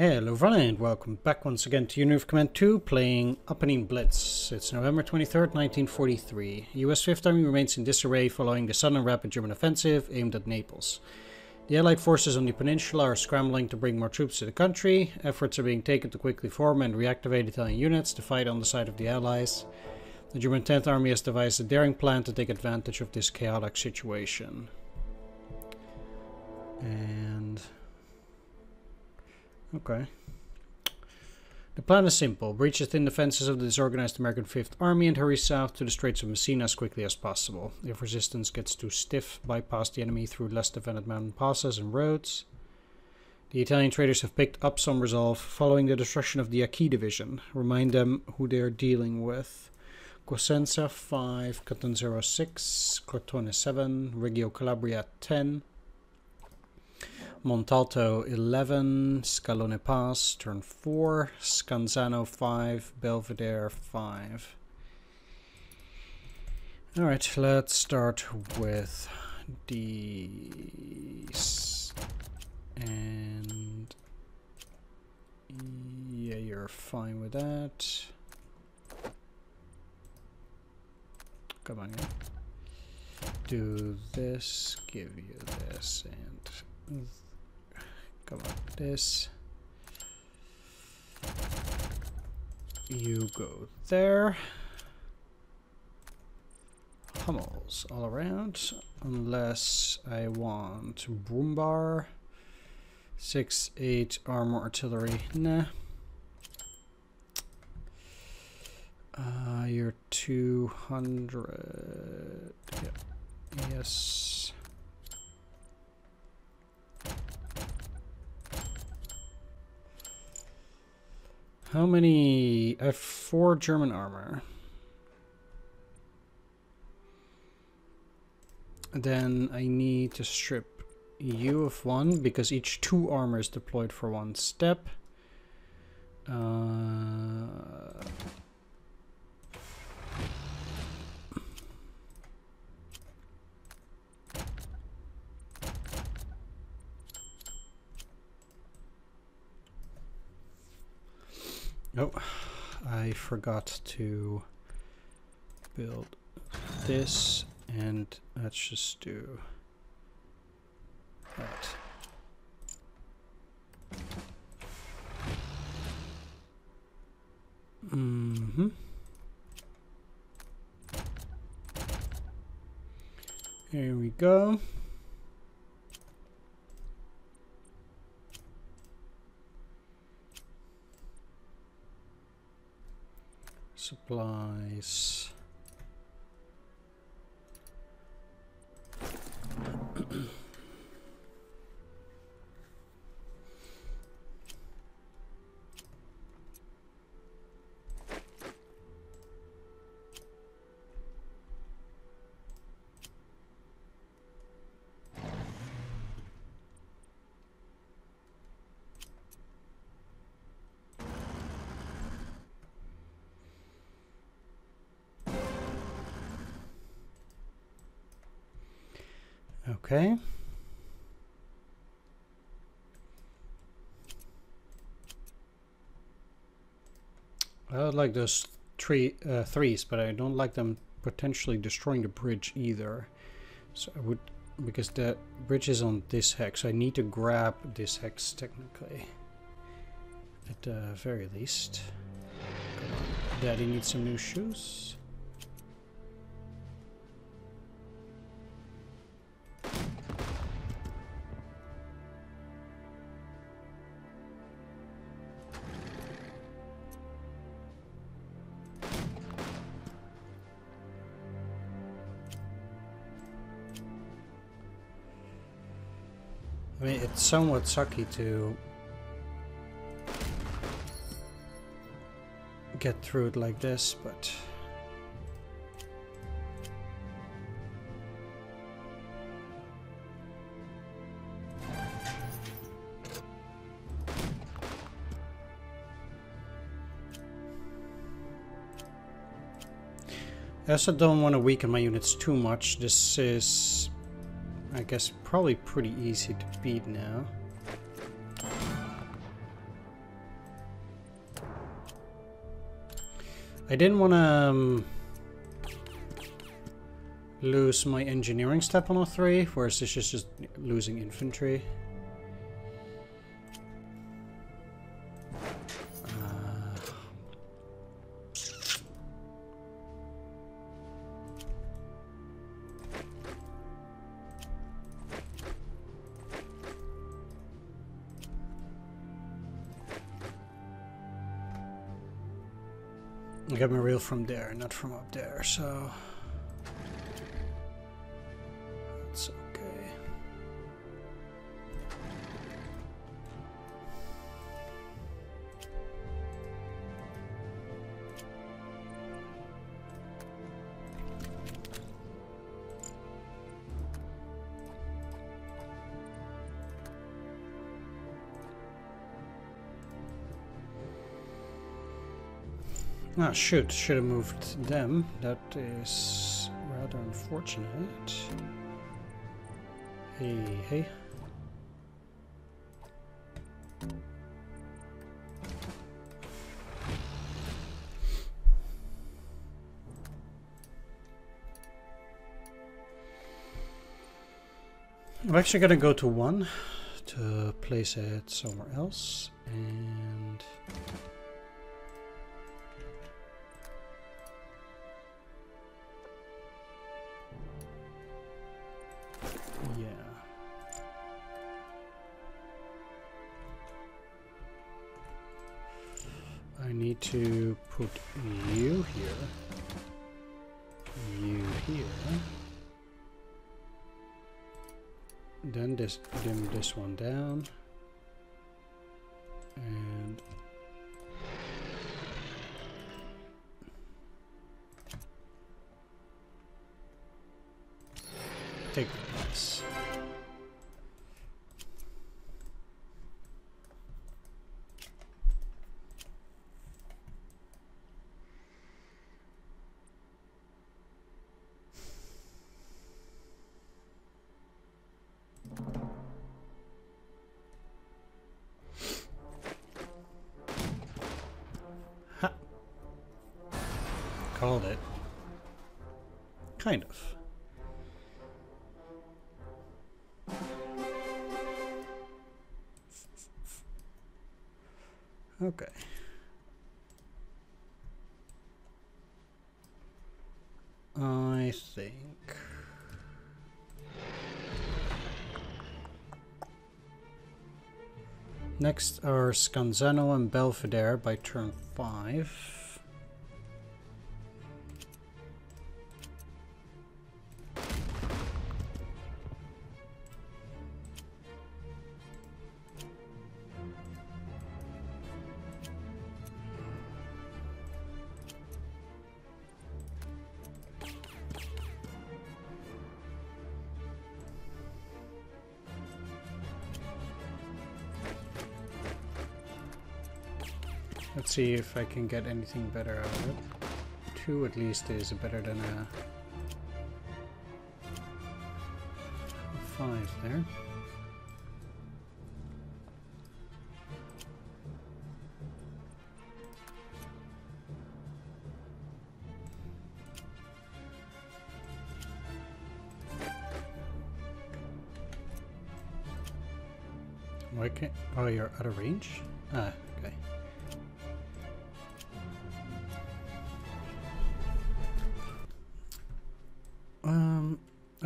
Hello everyone and welcome back once again to Unity of Command 2 playing Apennine Blitz. It's November 23rd, 1943. US 5th Army remains in disarray following the sudden rapid German offensive aimed at Naples. The Allied forces on the peninsula are scrambling to bring more troops to the country. Efforts are being taken to quickly form and reactivate Italian units to fight on the side of the Allies. The German 10th Army has devised a daring plan to take advantage of this chaotic situation. And Okay. The plan is simple. Breach the thin defenses of the disorganized American Fifth Army and hurry south to the Straits of Messina as quickly as possible. If resistance gets too stiff, bypass the enemy through less defended mountain passes and roads. The Italian traders have picked up some resolve following the destruction of the Acqui division. Remind them who they are dealing with. Cosenza 5, Catanzaro 6, Crotone 7, Reggio Calabria 10, Montalto 11, Scalone Pass, turn 4, Scanzano 5, Belvedere 5. Alright, let's start with these. And yeah, you're fine with that. Come on, yeah. Do this, give you this, and Come on, this. You go there. Hummels all around, unless I want Brummbär. 6, 8 armor artillery. Nah. Uh, you're 200. Yeah. Yes. How many? I have four German armor. Then I need to strip you of one because each two armor is deployed for one step. Uh, Oh, I forgot to build this and let's just do that. Mm-hmm. Here we go. Supplies. Okay. I would like those three uh, threes, but I don't like them potentially destroying the bridge either. So I would, because the bridge is on this hex, so I need to grab this hex technically. At the very least. Daddy needs some new shoes. Somewhat sucky to get through it like this, but... I also don't want to weaken my units too much. This is I guess probably pretty easy to beat now. I didn't want to um, lose my engineering step on a 3, whereas this is just losing infantry. Get my reel from there, not from up there, so... Shoot. Should have moved them. That is rather unfortunate. Hey, hey. I'm actually gonna go to one to place it somewhere else and to put you here, you here, then this dim this one down, and take this. Next are Scanzano and Belvedere by turn 5. See if I can get anything better out of it. Two at least is better than a five there. Can't... Oh, you're out of range?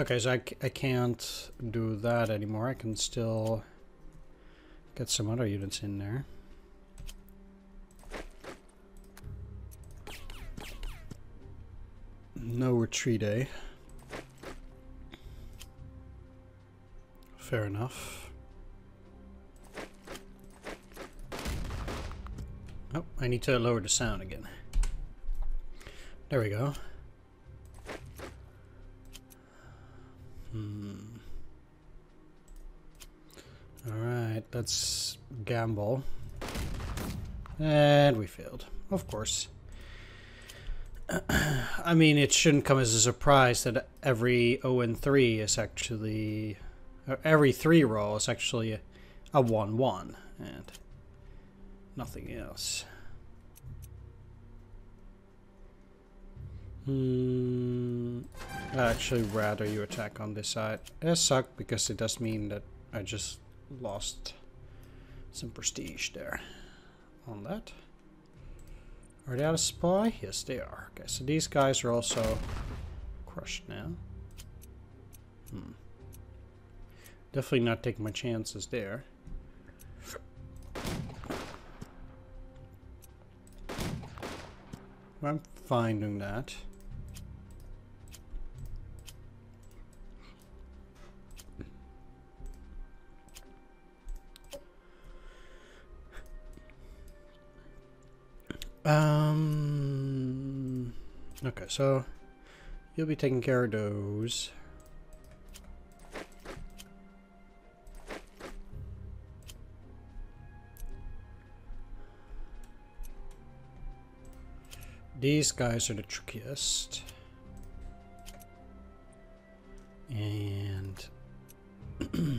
Okay, so I, I can't do that anymore. I can still get some other units in there. No retreat, eh? Fair enough. Oh, I need to lower the sound again. There we go. Hmm. Alright, let's gamble. And we failed. Of course. I mean, it shouldn't come as a surprise that every 0 and 3 is actually... every 3 roll is actually a 1-1. And nothing else. Hmm. I'd actually rather you attack on this side. It sucks because it does mean that I just lost some prestige there on that. Are they out of supply? Yes, they are. Okay, so these guys are also crushed now. Hmm. Definitely not taking my chances there. I'm fine doing that. Um. Okay, so you'll be taking care of those. These guys are the trickiest. And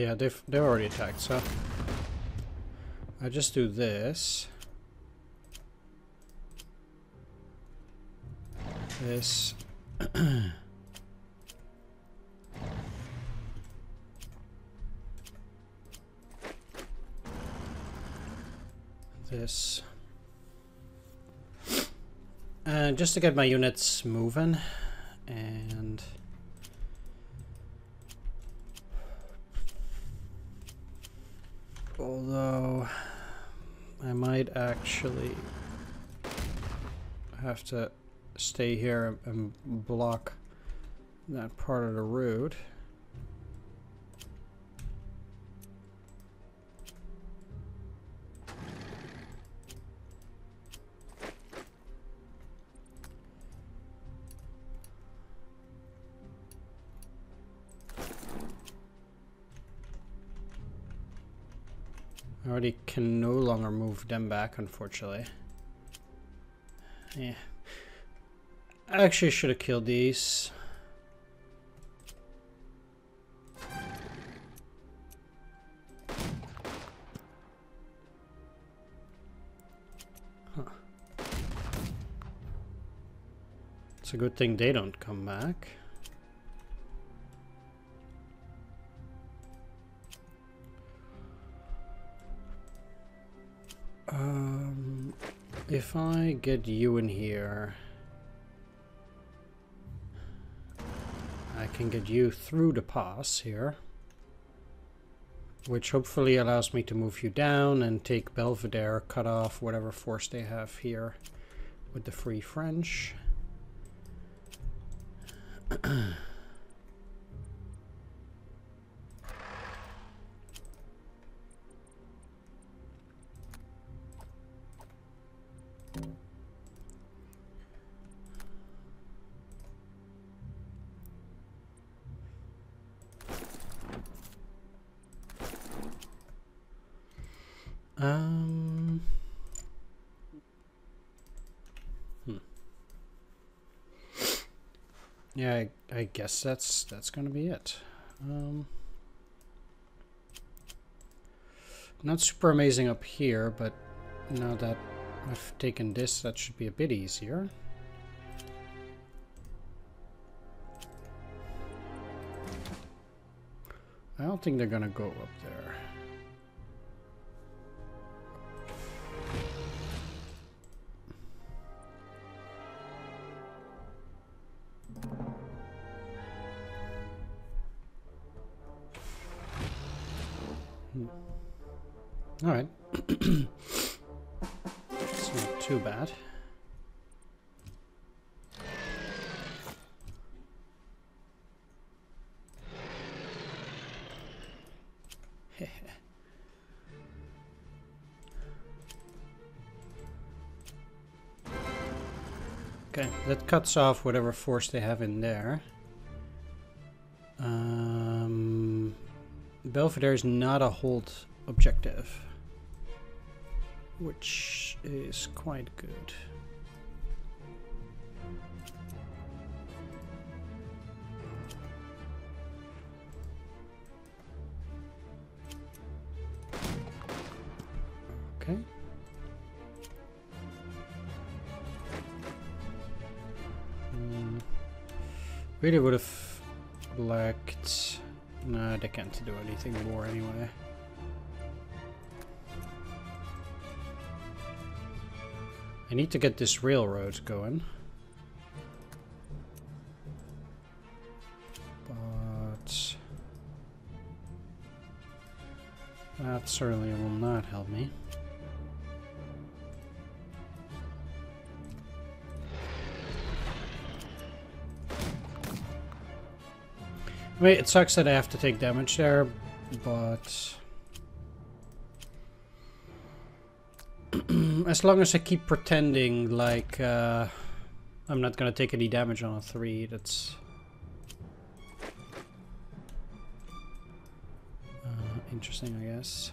Yeah, they've they're already attacked, so I just do this. This this. And just to get my units moving and although I might actually have to stay here and block that part of the road. I already can no longer move them back, unfortunately. Yeah. I actually should have killed these. Huh. It's a good thing they don't come back. Um, if I get you in here, I can get you through the pass here, which hopefully allows me to move you down and take Belvedere, cut off whatever force they have here with the Free French. Yeah, I, I guess that's that's gonna be it. Um. Not super amazing up here, but now that I've taken this, that should be a bit easier. I don't think they're gonna go up there. Okay, that cuts off whatever force they have in there. Um, Belvedere is not a hold objective which is quite good. Really would have liked... No, they can't do anything more anyway. I need to get this railroad going. But... That certainly will not help me. I mean, it sucks that I have to take damage there, but... as long as I keep pretending like uh, I'm not gonna take any damage on a 3, that's... Uh, interesting, I guess.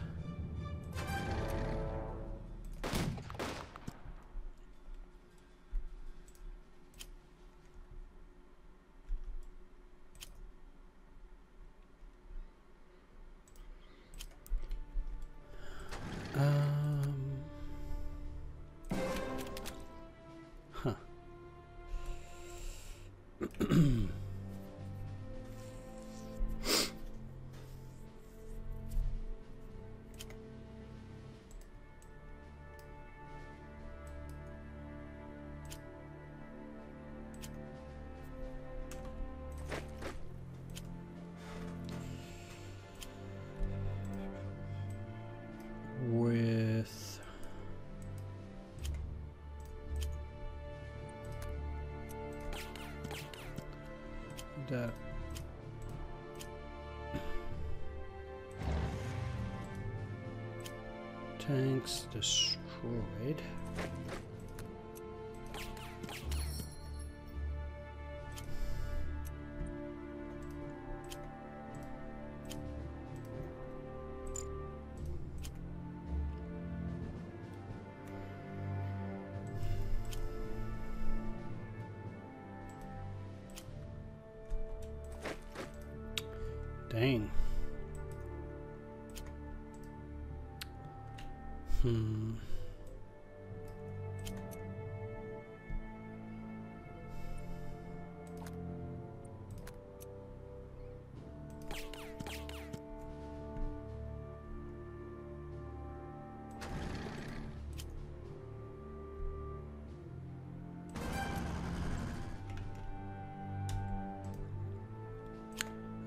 Dang. Hmm.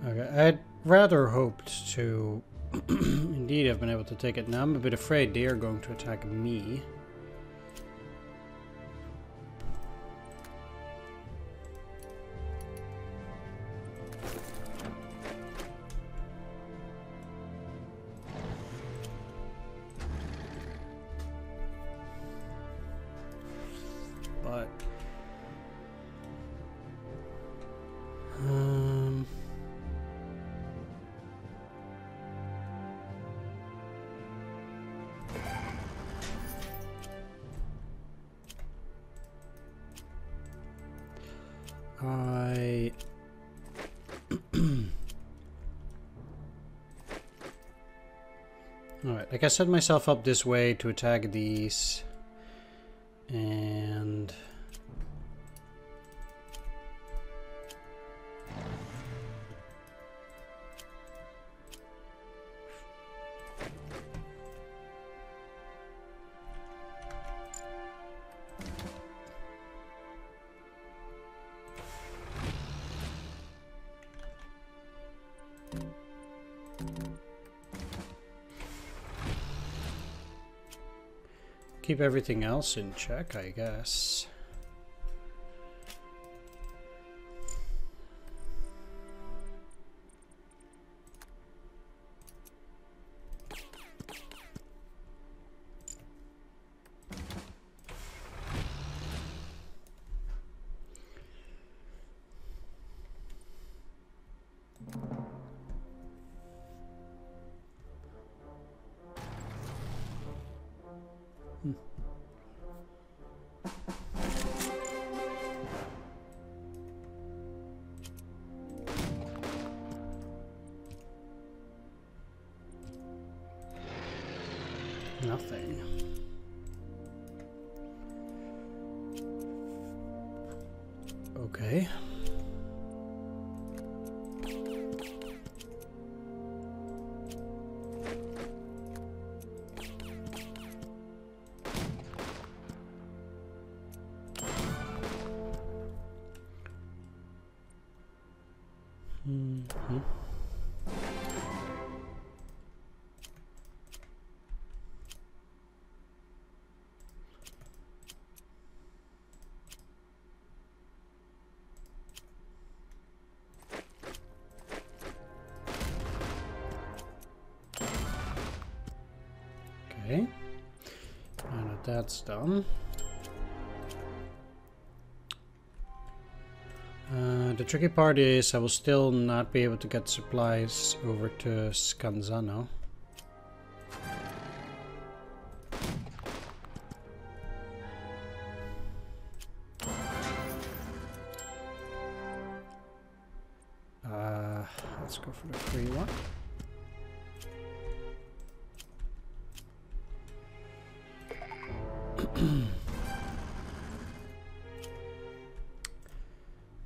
Okay, I'd rather hoped to indeed have been able to take it. Now I'm a bit afraid they are going to attack me. All right, like I set myself up this way to attack these. And... keep everything else in check, I guess. Okay. That's done. Uh, the tricky part is I will still not be able to get supplies over to Scanzano. Uh, let's go for the free one.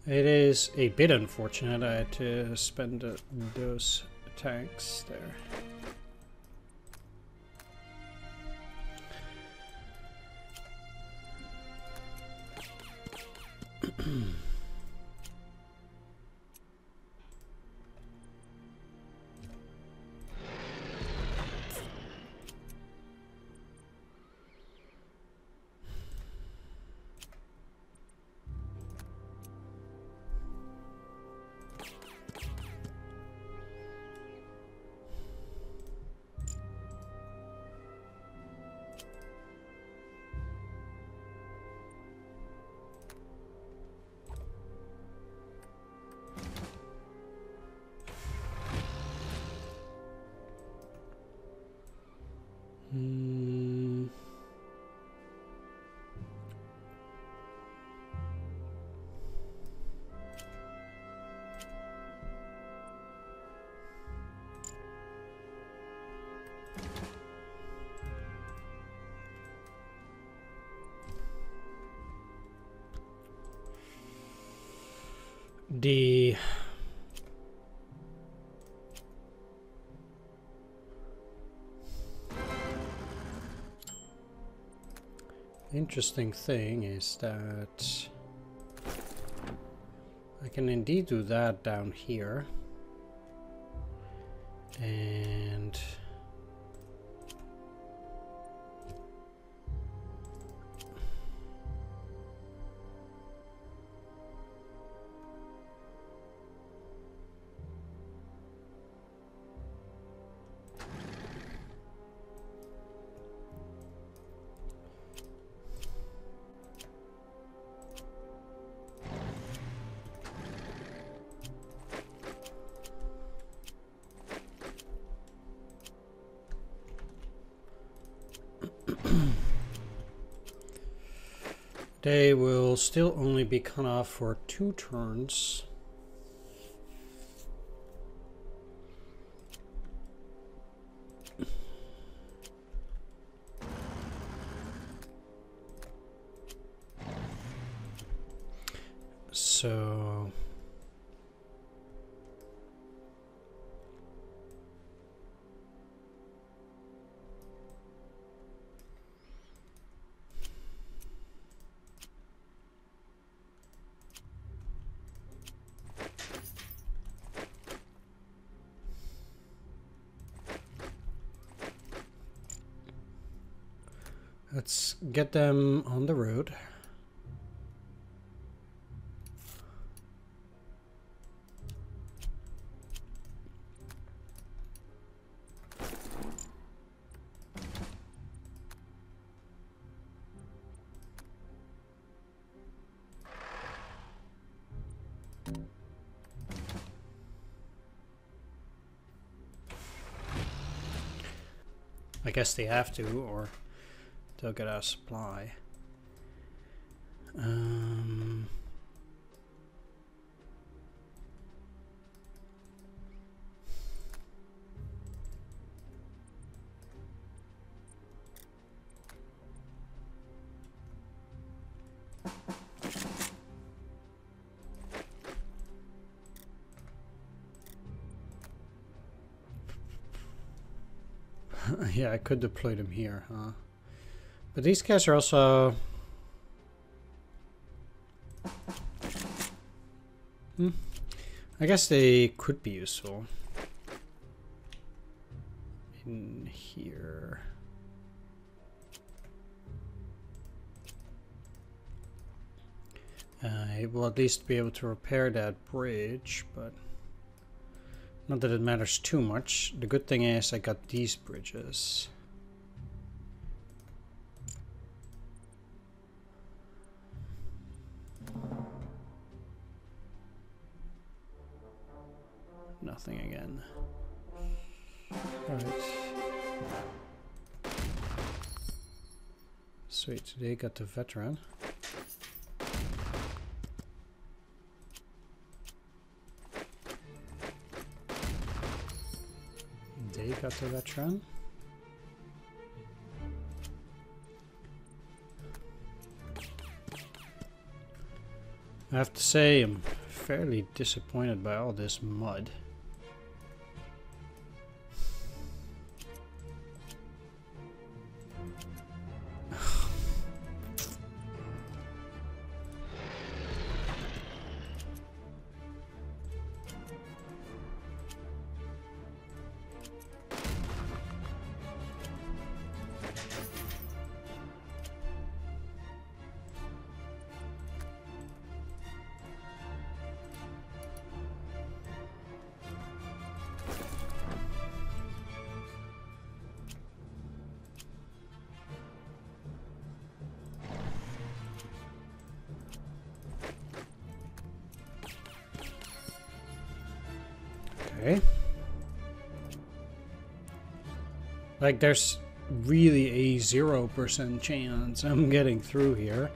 It is a bit unfortunate I had to spend those tanks there. The interesting thing is that I can indeed do that down here. And still only be cut off for two turns. So... Let's get them on the road. I guess they have to, or they'll get our supply. Um, yeah, I could deploy them here, huh? But these guys are also... Hmm. I guess they could be useful. In here. I will at least be able to repair that bridge, but not that it matters too much. The good thing is I got these bridges. Nothing again. Alright. Sweet, today got the veteran. They got the veteran. I have to say, I'm fairly disappointed by all this mud. Okay. Like there's really a 0% chance I'm getting through here.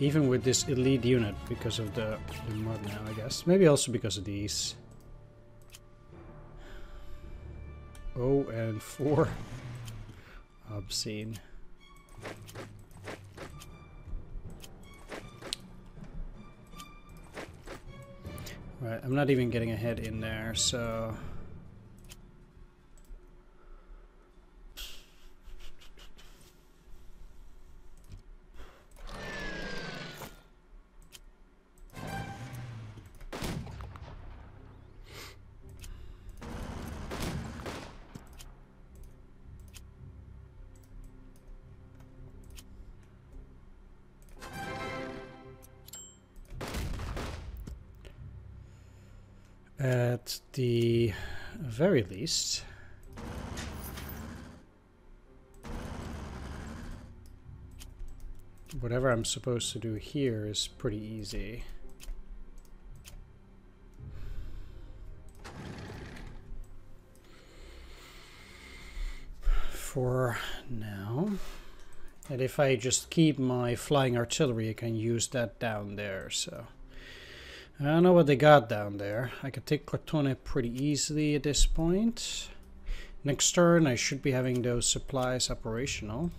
Even with this elite unit because of the, the mud now, I guess. Maybe also because of these. Oh, and 4. Obscene. I'm not even getting ahead in there, so... At the very least, whatever I'm supposed to do here is pretty easy. For now. And if I just keep my flying artillery, I can use that down there, so... I don't know what they got down there. I can take Cortone pretty easily at this point. Next turn I should be having those supplies operational.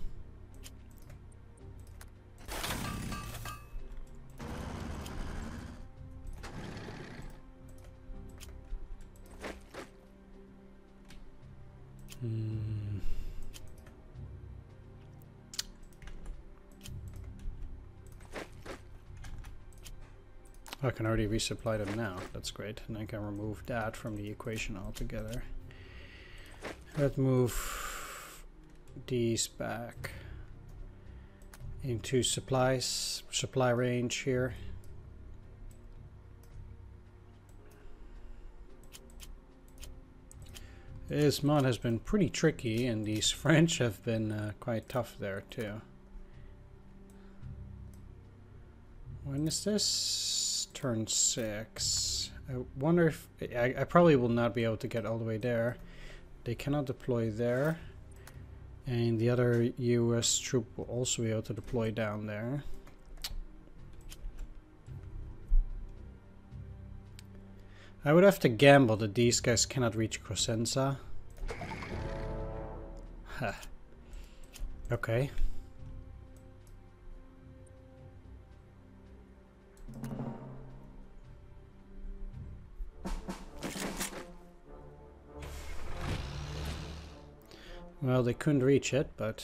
Already resupply them now. That's great. And I can remove that from the equation altogether. Let's move these back into supplies, supply range here. This mod has been pretty tricky and these French have been uh, quite tough there too. When is this? Turn 6. I wonder if... I, I probably will not be able to get all the way there. They cannot deploy there. And the other US troop will also be able to deploy down there. I would have to gamble that these guys cannot reach Cosenza. Huh. Okay. Well, they couldn't reach it, but...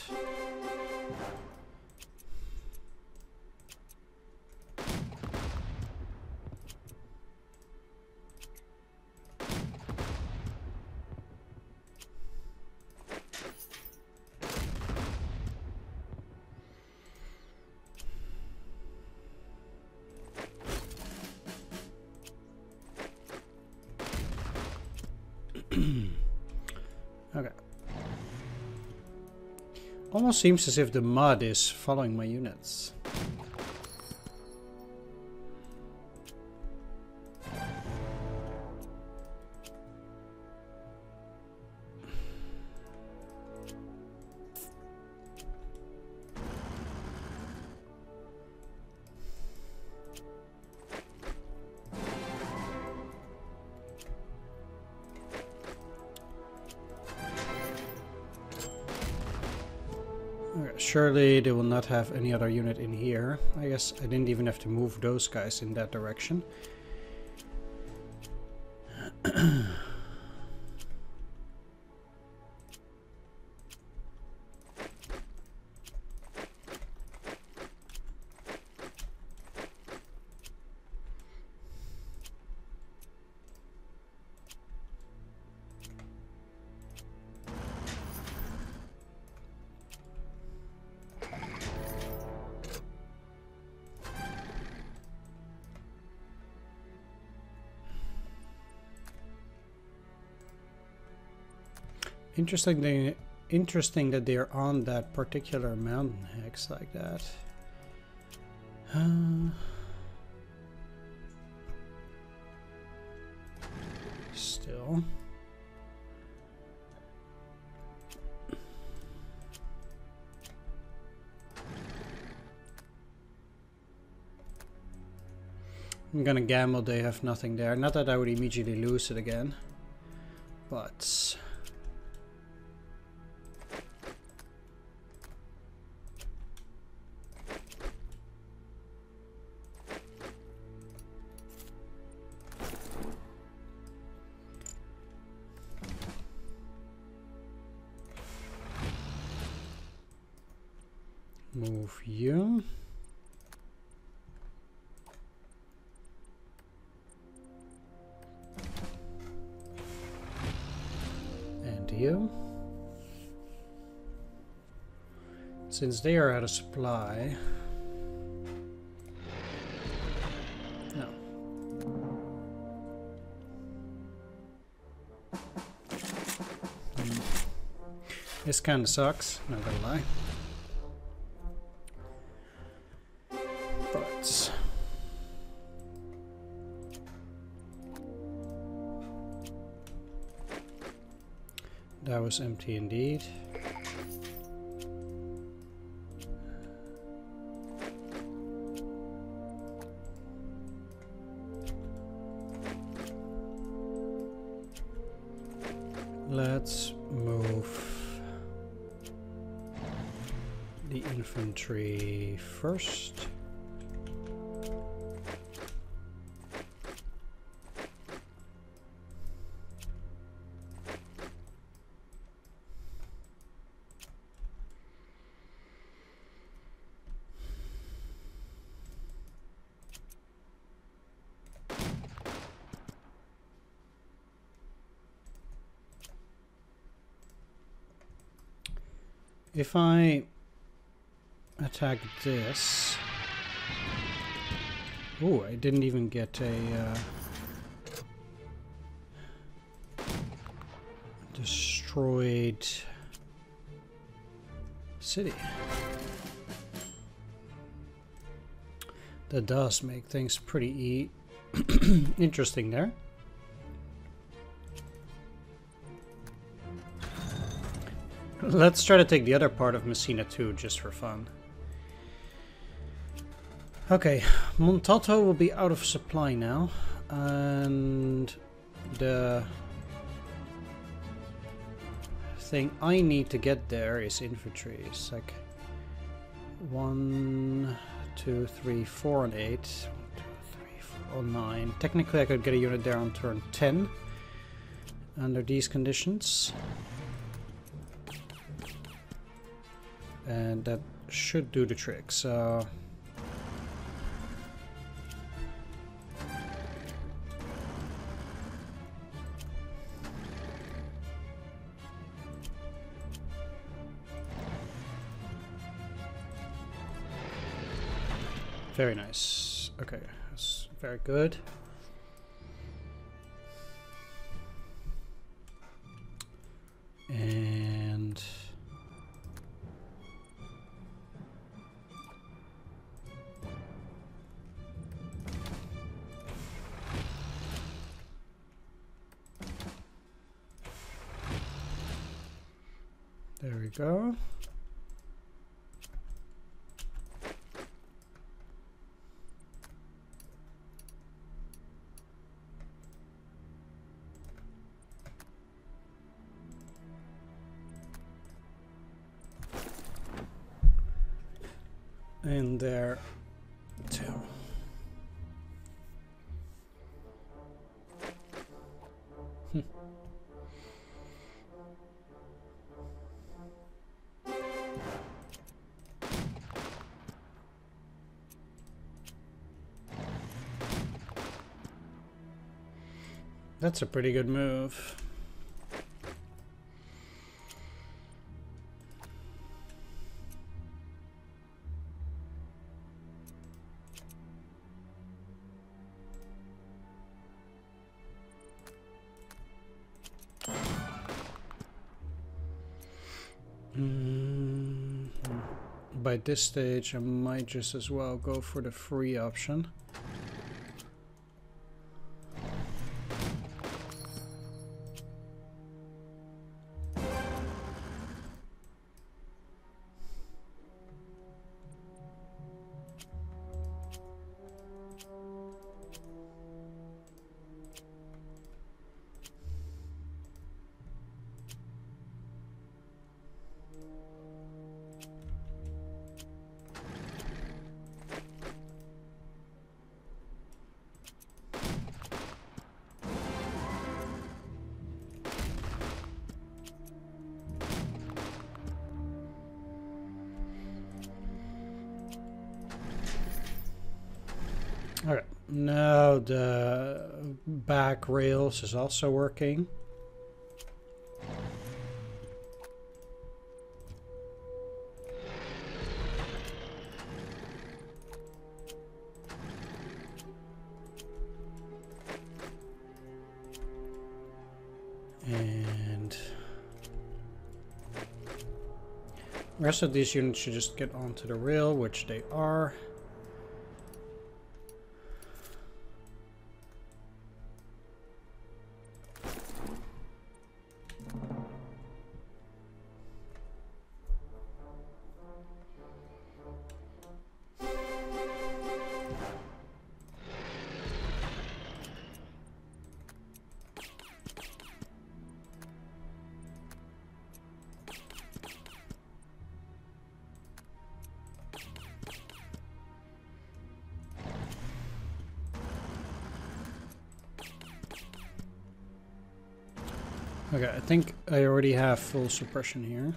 Almost seems as if the mud is following my units. Surely they will not have any other unit in here. I guess I didn't even have to move those guys in that direction. Interesting, interesting that they're on that particular mountain hex like that. Uh, still. I'm gonna gamble they have nothing there. Not that I would immediately lose it again. But... Since they are out of supply... No. Hmm. This kinda sucks, not gonna lie. But... That was empty indeed. If I attack this... Oh, I didn't even get a... Uh, destroyed city. That does make things pretty e interesting there. Let's try to take the other part of Messina too, just for fun. Okay, Montalto will be out of supply now, and the thing I need to get there is infantry. It's like one, two, three, four, and eight. One, two, three, four, oh, nine. Technically, I could get a unit there on turn ten under these conditions. And that should do the trick so Very nice. Okay, that's very good. There we go. That's a pretty good move. Mm, by this stage, I might just as well go for the free option. Now the back rails is also working. And the rest of these units should just get onto the rail, which they are. Okay, I think I already have full suppression here.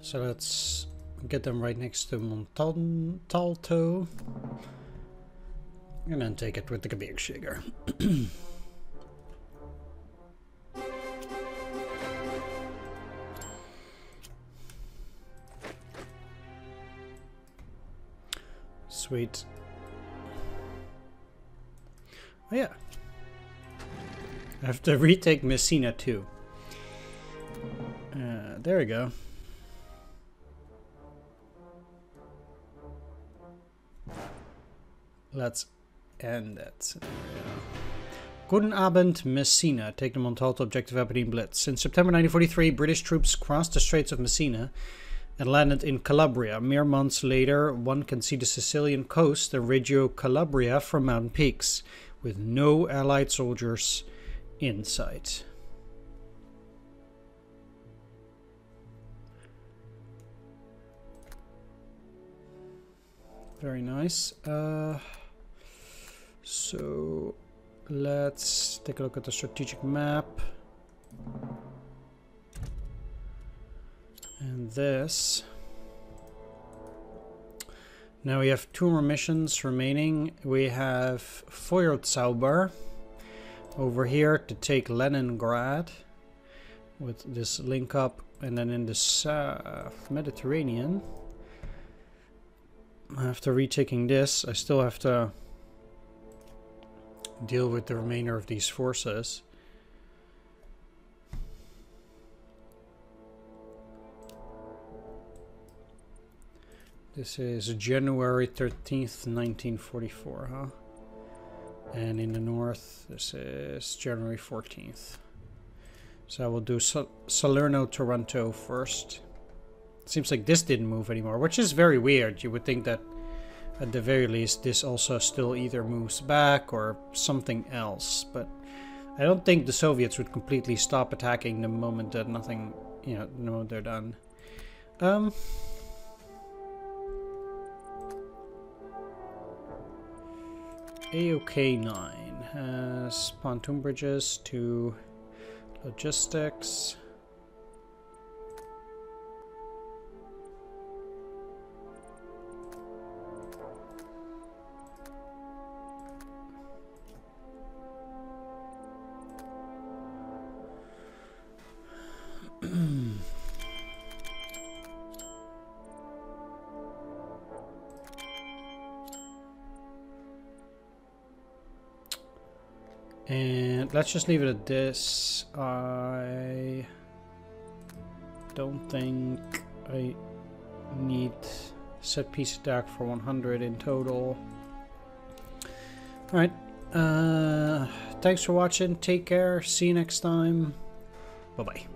So let's get them right next to Montalto. And then take it with the Gebirgsjäger. Sweet. Oh yeah. I have to retake Messina too. Uh, there we go. Let's end it. Guten Abend, Messina. Take the Montalto objective Apennine Blitz. In September 1943, British troops crossed the Straits of Messina and landed in Calabria. Mere months later, one can see the Sicilian coast, the Reggio Calabria, from mountain peaks, with no Allied soldiers in sight. Very nice. Uh, so let's take a look at the strategic map. And this. Now we have two more missions remaining. We have Feuerzauber over here to take Leningrad with this link up and then in the South Mediterranean after retaking this I still have to deal with the remainder of these forces This is January 13th, 1944, huh? And in the north, this is January 14th. So I will do Salerno, Taranto first. Seems like this didn't move anymore, which is very weird. You would think that at the very least this also still either moves back or something else. But I don't think the Soviets would completely stop attacking the moment that nothing, you know, the moment they're done. Um... AOK 9 uh, has pontoon bridges to logistics. Let's just leave it at this. I don't think I need set piece attack for 100 in total. Alright. Uh, thanks for watching. Take care. See you next time. Bye-bye.